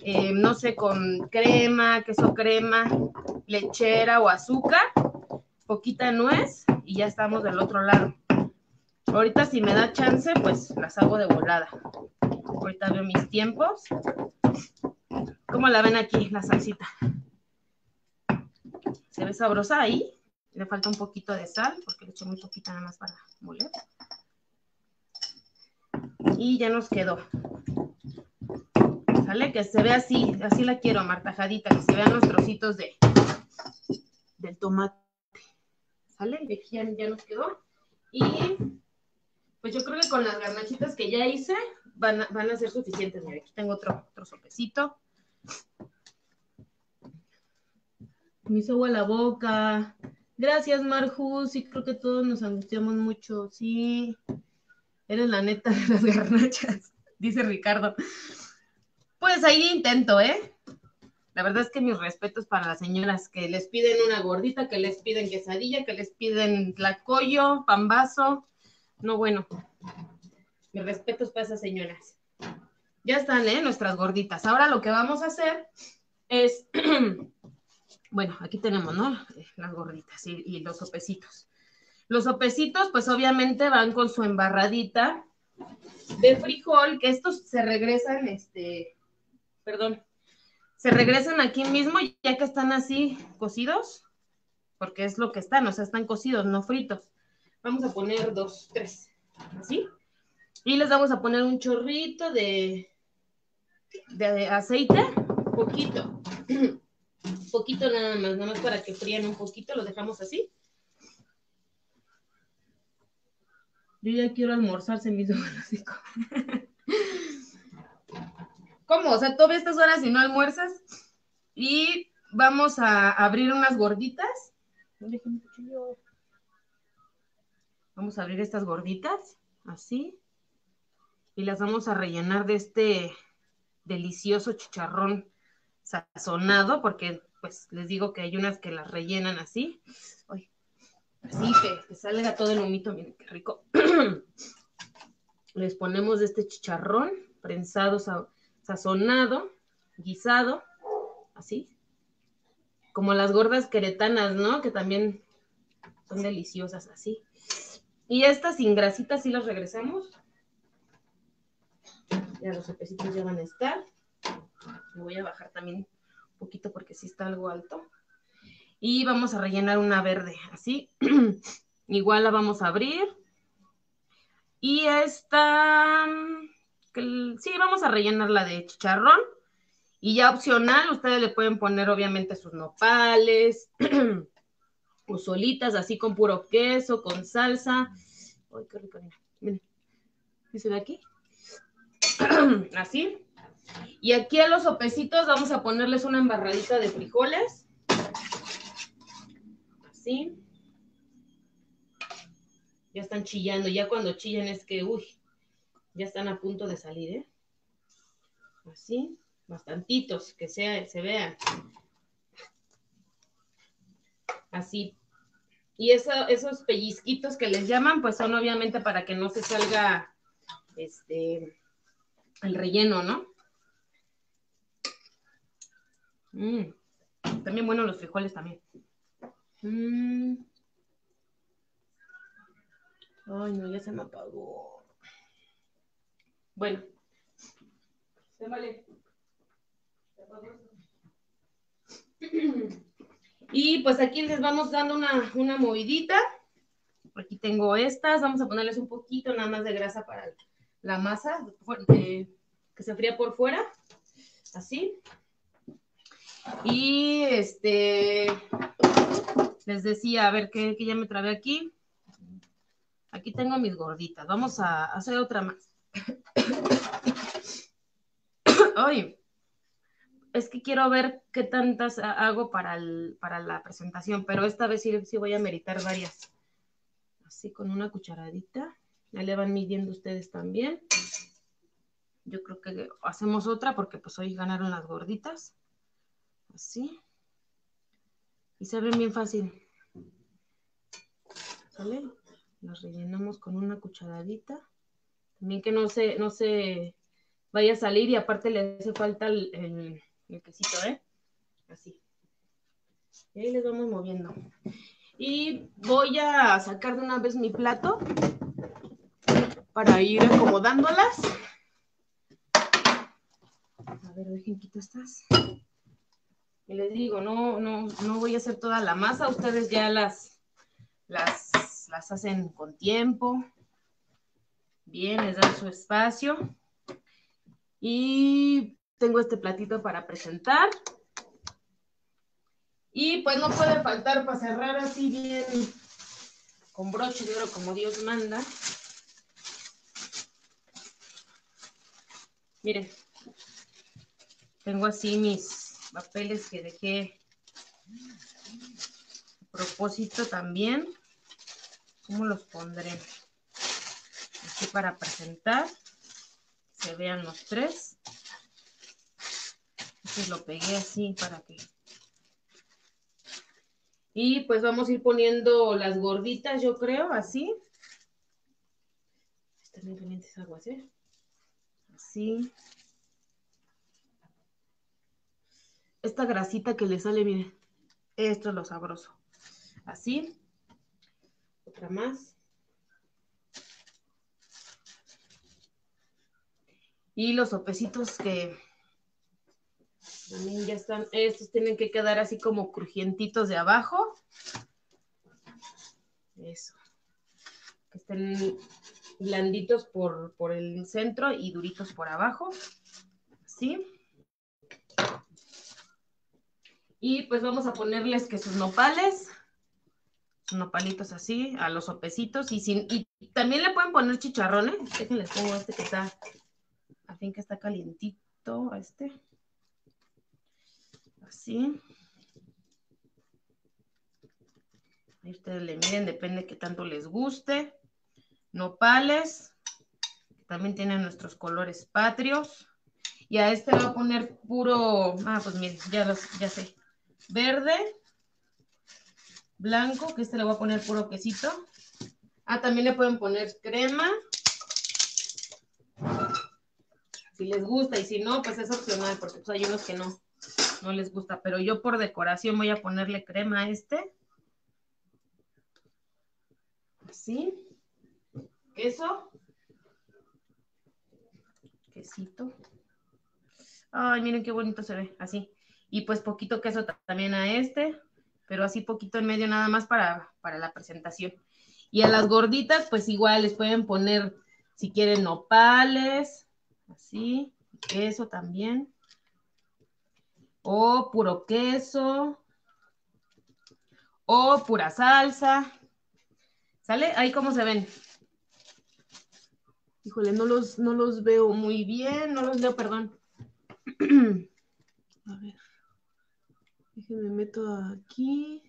Speaker 1: eh, no sé, con crema, queso crema, lechera o azúcar, poquita nuez y ya estamos del otro lado. Ahorita si me da chance, pues las hago de volada. Ahorita veo mis tiempos. ¿Cómo la ven aquí, la salsita? Se ve sabrosa ahí. Le falta un poquito de sal, porque le eché muy poquita nada más para moler. Y ya nos quedó. ¿Sale? Que se ve así, así la quiero, martajadita, que se vean los trocitos de, del tomate. ¿Sale? Ya, ya nos quedó. Y pues yo creo que con las garnachitas que ya hice, van a, ser suficientes. Mira, aquí tengo otro, otro sopecito. Me hizo agua la boca. Gracias, Marju. Sí, creo que todos nos angustiamos mucho. Sí, eres la neta de las garnachas, dice Ricardo. Pues ahí intento, ¿eh? La verdad es que mis respetos para las señoras que les piden una gordita, que les piden quesadilla, que les piden tlacoyo, pambazo. No, bueno, mis respetos para esas señoras. Ya están, ¿eh? Nuestras gorditas. Ahora lo que vamos a hacer es, bueno, aquí tenemos, ¿no? Las gorditas y, los sopecitos. Los sopecitos, pues obviamente van con su embarradita de frijol, que estos se regresan, este, perdón, se regresan aquí mismo, ya que están así cocidos, porque es lo que están, o sea, están cocidos, no fritos. Vamos a poner dos, tres, así. Y les vamos a poner un chorrito de, de aceite, poquito, poquito nada más, nada más para que frían un poquito, lo dejamos así. Yo ya quiero almorzar, se me hizo ¿Cómo? O sea, todas estas horas y no almuerzas. Y vamos a abrir unas gorditas. Vamos a abrir estas gorditas, así. Y las vamos a rellenar de este delicioso chicharrón sazonado, porque pues les digo que hay unas que las rellenan así. así que, que, salga todo el humito, miren qué rico. Les ponemos este chicharrón prensado, sazonado, guisado, así. Como las gordas queretanas, ¿no? Que también son deliciosas así. Y estas sin grasitas sí las regresamos. Ya los sopecitos ya van a estar. Me voy a bajar también poquito porque sí está algo alto. Y vamos a rellenar una verde, así. Igual la vamos a abrir. Y esta, sí, vamos a rellenarla de chicharrón. Y ya opcional, ustedes le pueden poner obviamente sus nopales, o solitas, así con puro queso, con salsa. Ay, qué rico, miren. ¿Sí se ve aquí? así. Y aquí a los sopecitos vamos a ponerles una embarradita de frijoles. Así. Ya están chillando. Ya cuando chillan es que, uy, ya están a punto de salir, ¿eh? Así. Bastantitos, que sea, se vean. Así. Y esos pellizquitos que les llaman, pues son obviamente para que no se salga este el relleno, ¿no? Mm. También bueno los frijoles también. Mm. Ay, no, ya se me apagó. Bueno. Se vale. Y pues aquí les vamos dando una, una movidita. Aquí tengo estas. Vamos a ponerles un poquito nada más de grasa para la masa que se fría por fuera. Así. Y este, les decía, a ver, ¿qué, ya me trabé aquí? Aquí tengo mis gorditas. Vamos a hacer otra más. Ay, es que quiero ver qué tantas hago para, para la presentación, pero esta vez sí, sí voy a meritar varias. Así con una cucharadita. Ya le van midiendo ustedes también. Yo creo que hacemos otra porque pues hoy ganaron las gorditas. Así. Y se ven bien fácil. ¿Sale? Las rellenamos con una cucharadita. También que no se, no se vaya a salir y aparte le hace falta el, el, quesito, ¿eh? Así. Y ahí les vamos moviendo. Y voy a sacar de una vez mi plato para ir acomodándolas. A ver, dejen quito estas. Y les digo, no, no, no voy a hacer toda la masa, ustedes ya las, las, las hacen con tiempo. Bien, les dan su espacio. Y tengo este platito para presentar. Y pues no puede faltar para cerrar así bien con broche de oro como Dios manda. Miren, tengo así mis papeles que dejé a propósito también. ¿Cómo los pondré? Aquí para presentar. Se vean los tres. Este lo pegué así para que... Y pues vamos a ir poniendo las gorditas, yo creo, así. Están calientes aguas, ¿eh? Así. Esta grasita que le sale, miren, esto es lo sabroso. Así, otra más. Y los sopecitos que también ya están, estos tienen que quedar así como crujientitos de abajo. Eso. Que estén blanditos por, por el centro y duritos por abajo. Así. Y pues vamos a ponerles que sus nopales, sus nopalitos así, a los sopecitos. Y, sin, y también le pueden poner chicharrones. Déjenles pongo este que está, a fin que está calientito, a este. Así. Ahí ustedes le miren, depende de qué tanto les guste. Nopales, también tienen nuestros colores patrios. Y a este voy a poner puro, ah, pues miren, ya, ya sé verde, blanco, que este le voy a poner puro quesito. Ah, también le pueden poner crema. Si les gusta y si no, pues es opcional, porque pues, hay unos que no, no les gusta. Pero yo por decoración voy a ponerle crema a este. Así. Queso. Quesito. Ay, miren qué bonito se ve, así y pues poquito queso también a este, pero así poquito en medio nada más para, para la presentación. Y a las gorditas, pues igual les pueden poner, si quieren, nopales, así, queso también, o puro queso, o pura salsa. ¿Sale? Ahí cómo se ven. Híjole, no los, no los veo muy bien, no los veo, perdón. A ver. Déjenme meto aquí.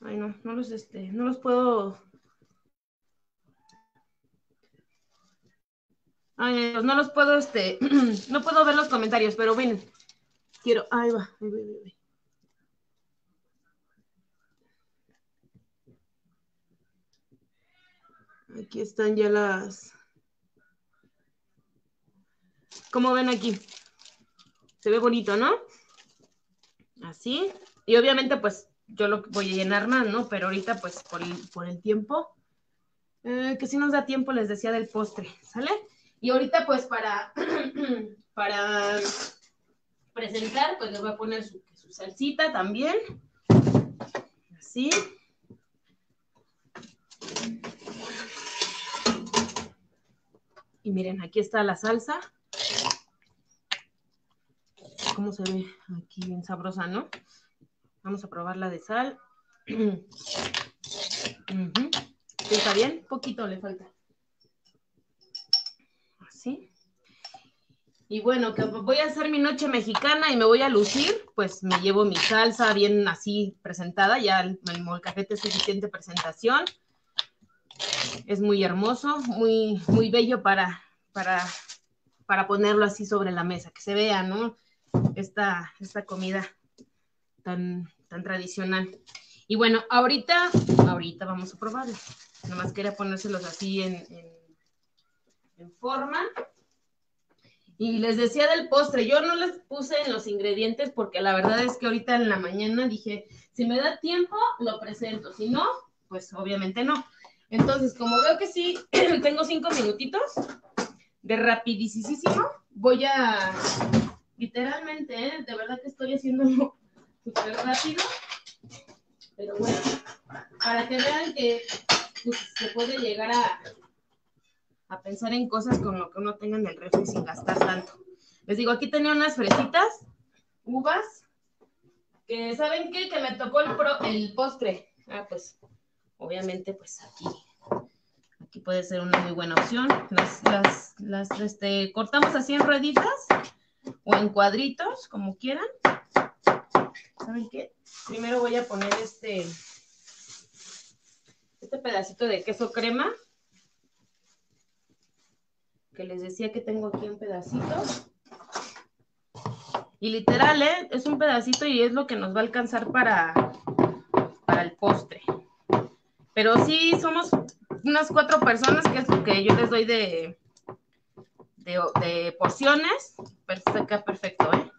Speaker 1: Ay, no, no los, este, no los puedo. Ay, no los puedo, este, no puedo ver los comentarios, pero ven, quiero, ahí va, ahí va, ahí va. Aquí están ya las, como ven aquí. Se ve bonito, ¿no? Así. Y obviamente, pues, yo lo voy a llenar más, ¿no? Pero ahorita, pues, por el, tiempo, eh, que si nos da tiempo, les decía del postre, ¿sale? Y ahorita, pues, para, para presentar, pues, les voy a poner su, su salsita también. Así. Y miren, aquí está la salsa cómo se ve aquí bien sabrosa, ¿no? Vamos a probar la de sal. ¿Está bien? Poquito le falta. Así. Y bueno, que voy a hacer mi noche mexicana y me voy a lucir, pues me llevo mi salsa bien así presentada, ya el, el molcajete es suficiente presentación. Es muy hermoso, muy, muy bello para, para, para ponerlo así sobre la mesa, que se vea, ¿no? Esta, esta comida tan, tan tradicional. Y bueno, ahorita, ahorita vamos a probarlo. Nomás quería ponérselos así en, en, forma. Y les decía del postre, yo no les puse en los ingredientes porque la verdad es que ahorita en la mañana dije, si me da tiempo, lo presento, si no, pues obviamente no. Entonces, como veo que sí, tengo cinco minutitos de rapidísimo, voy a literalmente, ¿eh? de verdad que estoy haciendo súper rápido, pero bueno, para que vean que pues, se puede llegar a, a pensar en cosas con lo que uno tenga en el refri sin gastar tanto. Les digo, aquí tenía unas fresitas, uvas, que ¿saben qué? Que me tocó el, el postre. Ah, pues, obviamente, pues aquí, aquí puede ser una muy buena opción. Las, las, las, este, cortamos así en rueditas o en cuadritos, como quieran. ¿Saben qué? Primero voy a poner este, este pedacito de queso crema. Que les decía que tengo aquí un pedacito. Y literal, ¿eh? es un pedacito y es lo que nos va a alcanzar para, para el postre. Pero sí somos unas cuatro personas, que es lo que yo les doy de, de, porciones. Perfecto, perfecto, ¿eh?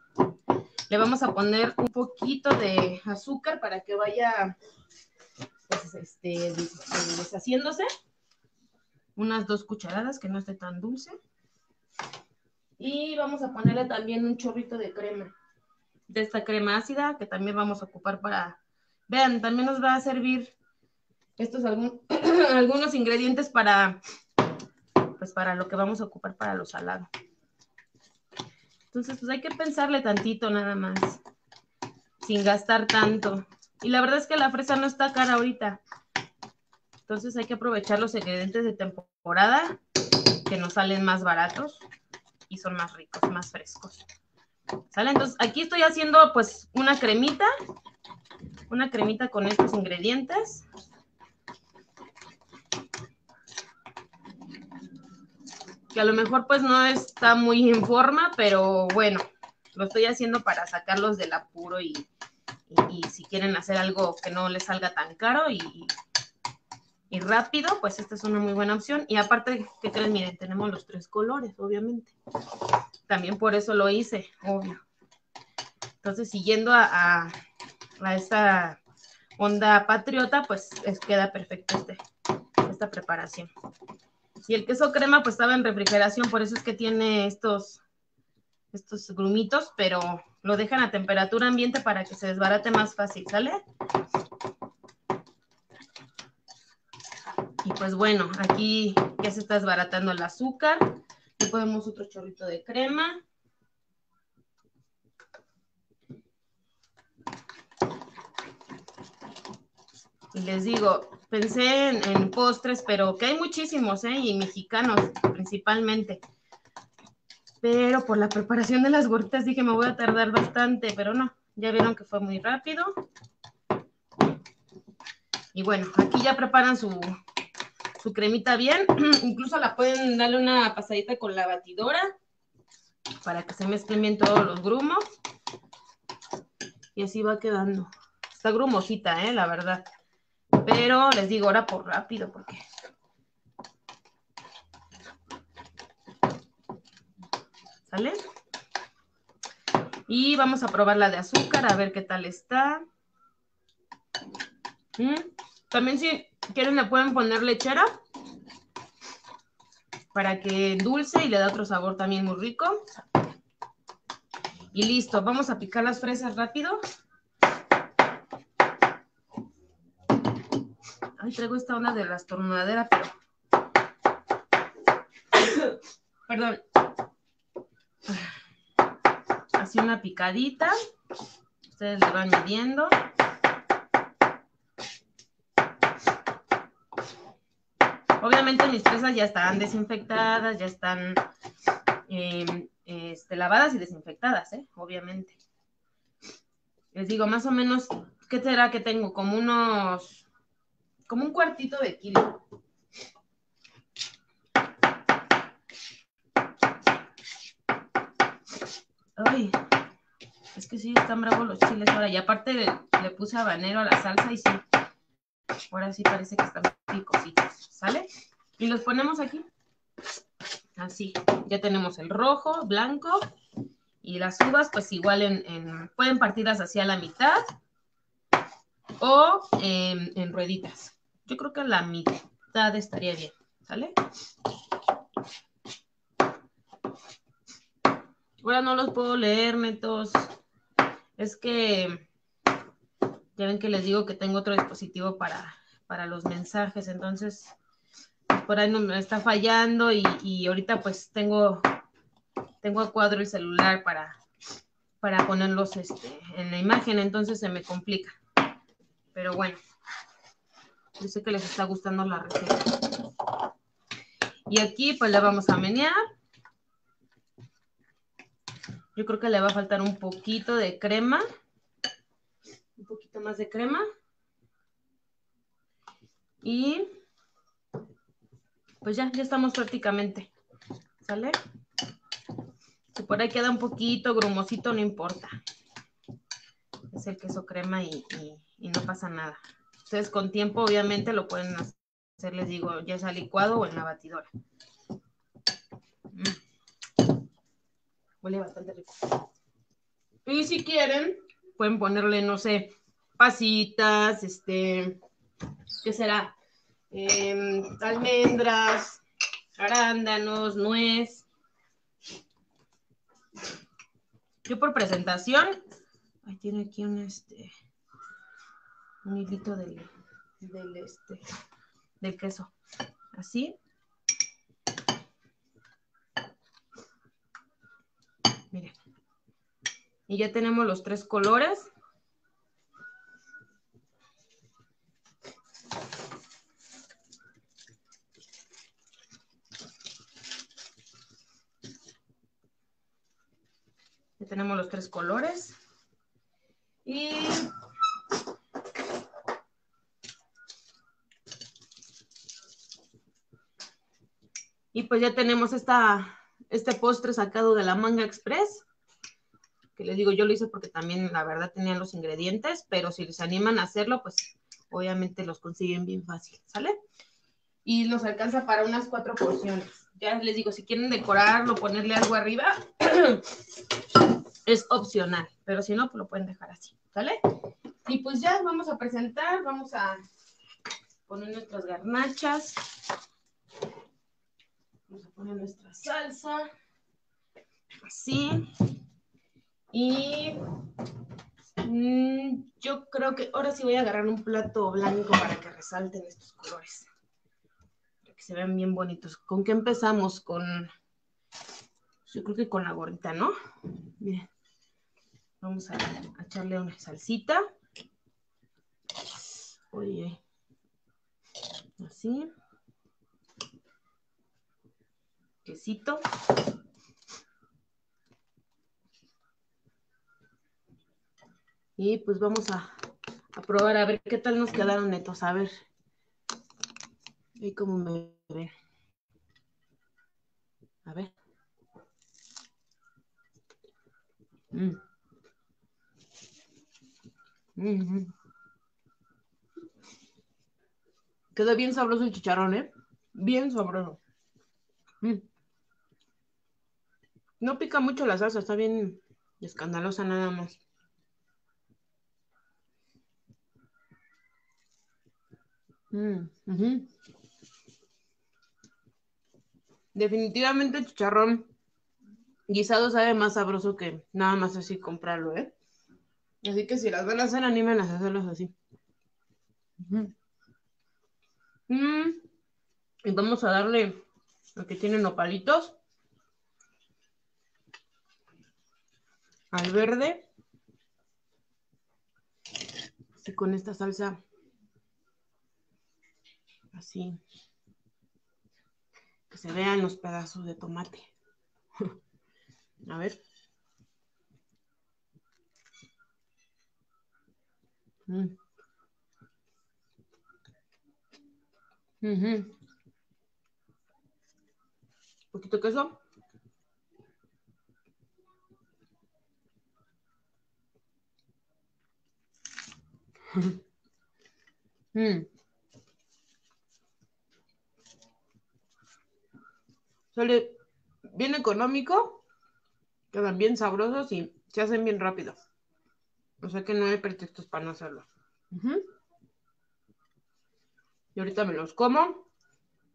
Speaker 1: Le vamos a poner un poquito de azúcar para que vaya pues, este, deshaciéndose. Unas dos cucharadas que no esté tan dulce. Y vamos a ponerle también un chorrito de crema. De esta crema ácida que también vamos a ocupar para Vean, también nos va a servir estos algunos ingredientes para, pues para lo que vamos a ocupar para lo salado. Entonces, pues hay que pensarle tantito nada más, sin gastar tanto. Y la verdad es que la fresa no está cara ahorita. Entonces hay que aprovechar los ingredientes de temporada que nos salen más baratos y son más ricos, más frescos. ¿Sale? Entonces aquí estoy haciendo pues una cremita, una cremita con estos ingredientes. Que a lo mejor pues no está muy en forma, pero bueno, lo estoy haciendo para sacarlos del apuro y, si quieren hacer algo que no les salga tan caro y, y rápido, pues esta es una muy buena opción. Y aparte, ¿qué creen? Miren, tenemos los tres colores, obviamente. También por eso lo hice, obvio. Entonces, siguiendo a, a, esta onda patriota, pues queda perfecto este, esta preparación. Y el queso crema, pues estaba en refrigeración, por eso es que tiene estos, estos grumitos, pero lo dejan a temperatura ambiente para que se desbarate más fácil, ¿sale? Y pues bueno, aquí ya se está desbaratando el azúcar. Le ponemos otro chorrito de crema. Y les digo, pensé en, postres, pero que hay muchísimos, ¿eh? Y mexicanos principalmente. Pero por la preparación de las gorditas dije, me voy a tardar bastante, pero no, ya vieron que fue muy rápido. Y bueno, aquí ya preparan su, su cremita bien. Incluso la pueden darle una pasadita con la batidora para que se mezclen bien todos los grumos. Y así va quedando. Está grumosita, ¿eh? La verdad. Pero les digo ahora por rápido porque... ¿Sale? Y vamos a probar la de azúcar, a ver qué tal está. Mm, también si quieren le pueden poner lechera para que dulce y le da otro sabor también muy rico. Y listo, vamos a picar las fresas rápido. Ay, traigo esta onda de la estornudadera, pero... Perdón. Así una picadita. Ustedes le van midiendo. Obviamente mis fresas ya están desinfectadas, ya están em, este, lavadas y desinfectadas, ¿eh? Obviamente. Les digo, más o menos, ¿qué será que tengo? Como unos, como un cuartito de kilo. Ay, es que sí, están bravos los chiles ahora. Y aparte le, puse habanero a la salsa y sí, ahora sí parece que están picositos. ¿sale? Y los ponemos aquí. Así, ya tenemos el rojo, blanco y las uvas, pues igual en, pueden partidas hacia la mitad o en, rueditas. Yo creo que la mitad estaría bien, ¿sale? Ahora no los puedo leer, netos. Es que ya ven que les digo que tengo otro dispositivo para, para los mensajes, entonces por ahí no me está fallando y, ahorita pues tengo, tengo a cuadro el celular para, para ponerlos este, en la imagen, entonces se me complica. Pero bueno, sé que les está gustando la receta. Y aquí pues le vamos a menear. Yo creo que le va a faltar un poquito de crema. Un poquito más de crema. Y pues ya, ya estamos prácticamente. ¿Sale? Si por ahí queda un poquito grumosito, no importa. Es el queso crema y, no pasa nada. Ustedes con tiempo, obviamente, lo pueden hacer, les digo, ya sea licuado o en la batidora. Mm. Huele bastante rico. Y si quieren, pueden ponerle, no sé, pasitas, este, ¿qué será? Em, almendras, arándanos, nuez. Yo por presentación, ahí tiene aquí un este, un hilito del, del, este, del queso. Así. Y ya tenemos los tres colores. Ya tenemos los tres colores. Y Y pues ya tenemos esta, este postre sacado de la Manga Express, que les digo, yo lo hice porque también la verdad tenían los ingredientes, pero si les animan a hacerlo, pues obviamente los consiguen bien fácil, ¿sale? Y los alcanza para unas cuatro porciones. Ya les digo, si quieren decorarlo, ponerle algo arriba, es opcional, pero si no, pues lo pueden dejar así, ¿sale? Y pues ya vamos a presentar, vamos a poner nuestras garnachas. Vamos a poner nuestra salsa. Así. Y mm, yo creo que ahora sí voy a agarrar un plato blanco para que resalten estos colores. Para que se vean bien bonitos. ¿Con qué empezamos? Con, yo creo que con la gorrita, ¿no? Miren. Vamos a, a echarle una salsita. Oye. Así quesito. Y pues vamos a, probar a ver qué tal nos quedaron netos. A ver. Y cómo me ve. A ver. Mm. Mm Quedó bien sabroso el chicharrón, ¿eh? Bien sabroso. Mm. No pica mucho la salsa, está bien escandalosa nada más. Mm, Definitivamente chicharrón guisado sabe más sabroso que nada más así comprarlo, ¿eh? Así que si las van a hacer, animen a hacerlos así. Mm. Y vamos a darle lo que tiene nopalitos. Al verde. Así con esta salsa. Así. Que se vean los pedazos de tomate. A ver. Mm. Un poquito queso. Mm. Sale bien económico, quedan bien sabrosos y se hacen bien rápido. O sea que no hay pretextos para no hacerlo. Y ahorita me los como.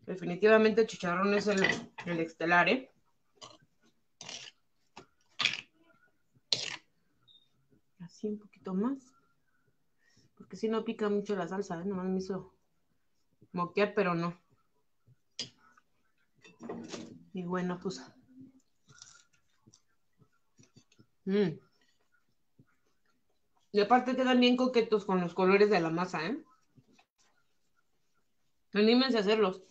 Speaker 1: Definitivamente chicharrón es el, el estelar, ¿eh? Así un poquito más que si no pica mucho la salsa, ¿eh? nomás me hizo moquear, pero no. Y bueno, pues. Mm. Y aparte quedan bien coquetos con los colores de la masa, ¿eh? Anímense a hacerlos.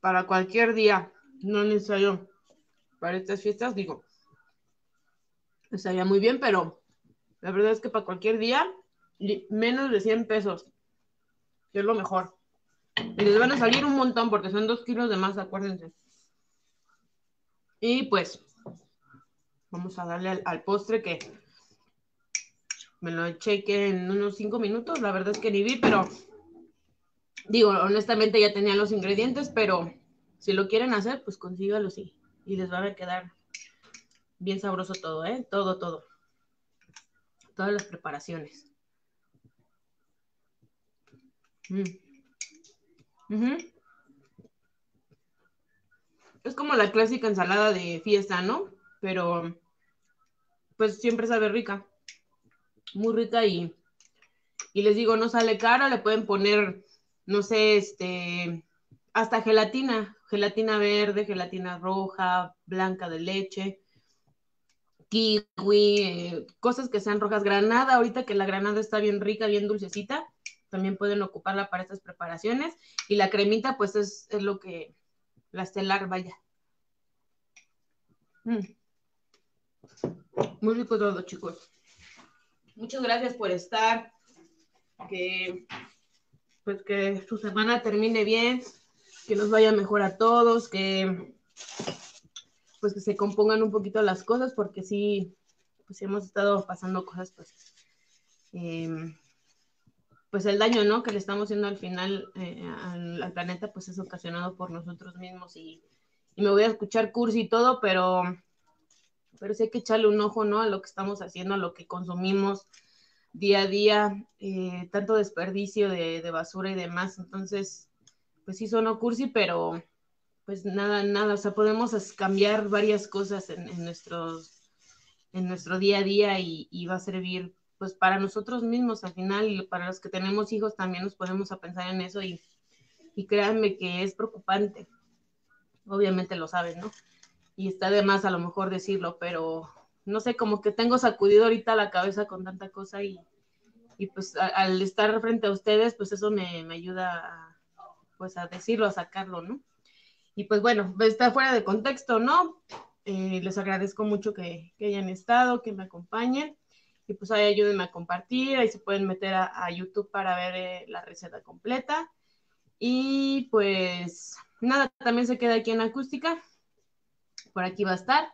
Speaker 1: Para cualquier día, no necesario para estas fiestas, digo. Estaría muy bien, pero la verdad es que para cualquier día, menos de 100 pesos, que es lo mejor. Y les van a salir un montón porque son dos kilos de masa, acuérdense. Y pues, vamos a darle al, postre que me lo eché en unos 5 minutos. La verdad es que ni vi, pero digo, honestamente ya tenía los ingredientes, pero si lo quieren hacer, pues consígalos y, y les va a quedar bien sabroso todo, ¿eh? Todo, todo todas las preparaciones. Mm. Es como la clásica ensalada de fiesta, ¿no? Pero pues siempre sabe rica. Muy rica y Y les digo, no sale caro, le pueden poner, no sé, este, hasta gelatina, gelatina verde, gelatina roja, blanca de leche, kiwi, eh, cosas que sean rojas. Granada, ahorita que la granada está bien rica, bien dulcecita, también pueden ocuparla para estas preparaciones. Y la cremita, pues es, lo que, la estelar, vaya. Mm. Muy rico todo, chicos. Muchas gracias por estar. Que pues que su semana termine bien, que nos vaya mejor a todos, que pues que se compongan un poquito las cosas, porque sí, pues hemos estado pasando cosas, pues, em, pues el daño, ¿no? Que le estamos haciendo al final eh, al, planeta, pues es ocasionado por nosotros mismos y, me voy a escuchar curso y todo, pero pero sí hay que echarle un ojo, ¿no? A lo que estamos haciendo, a lo que consumimos día a día, eh, tanto desperdicio de, basura y demás. Entonces, pues sí sonó cursi, pero pues nada, nada, o sea, podemos cambiar varias cosas en, nuestros, en nuestro día a día y, y, va a servir pues para nosotros mismos al final y para los que tenemos hijos también nos podemos a pensar en eso y, y créanme que es preocupante. Obviamente lo saben, ¿no? y está de más a lo mejor decirlo, pero no sé, como que tengo sacudido ahorita la cabeza con tanta cosa y, y pues al estar frente a ustedes, pues eso me, me ayuda a, pues a decirlo, a sacarlo, ¿no? Y pues bueno, está fuera de contexto, ¿no? Eh, les agradezco mucho que, hayan estado, que me acompañen. Y pues ahí ayúdenme a compartir, ahí se pueden meter a, YouTube para ver eh, la receta completa. Y pues nada, también se queda aquí en acústica por aquí va a estar.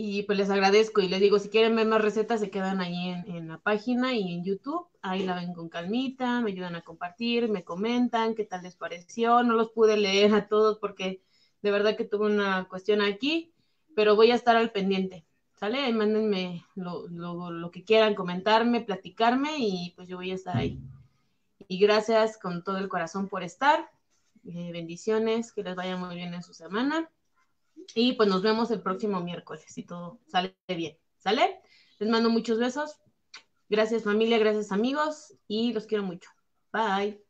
Speaker 1: Y pues les agradezco y les digo, si quieren ver más recetas, se quedan ahí en, la página y en YouTube. Ahí la ven con calmita, me ayudan a compartir, me comentan qué tal les pareció. No los pude leer a todos porque de verdad que tuve una cuestión aquí, pero voy a estar al pendiente. ¿Sale? Mándenme lo, lo, que quieran, comentarme, platicarme y pues yo voy a estar ahí. Y gracias con todo el corazón por estar. Eh, bendiciones, que les vaya muy bien en su semana. Y pues nos vemos el próximo miércoles si todo sale bien. ¿Sale? Les mando muchos besos. Gracias familia, gracias amigos y los quiero mucho. Bye.